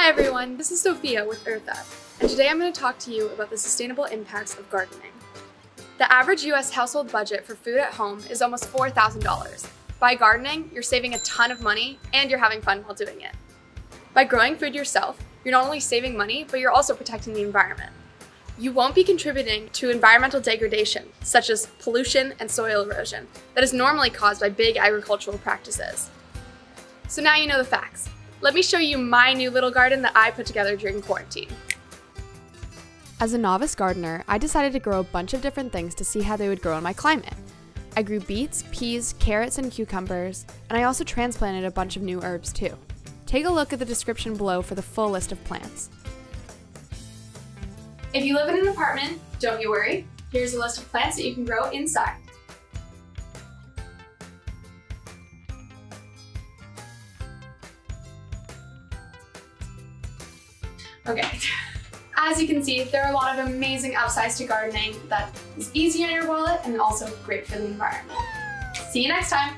Hi everyone, this is Sophia with EarthUP, and today I'm going to talk to you about the sustainable impacts of gardening. The average US household budget for food at home is almost $4,000. By gardening, you're saving a ton of money and you're having fun while doing it. By growing food yourself, you're not only saving money, but you're also protecting the environment. You won't be contributing to environmental degradation, such as pollution and soil erosion, that is normally caused by big agricultural practices. So now you know the facts. Let me show you my new little garden that I put together during quarantine. As a novice gardener, I decided to grow a bunch of different things to see how they would grow in my climate. I grew beets, peas, carrots, and cucumbers, and I also transplanted a bunch of new herbs too. Take a look at the description below for the full list of plants. If you live in an apartment, don't you worry. Here's a list of plants that you can grow inside. Okay. As you can see, there are a lot of amazing upsides to gardening that is easy on your wallet and also great for the environment. See you next time!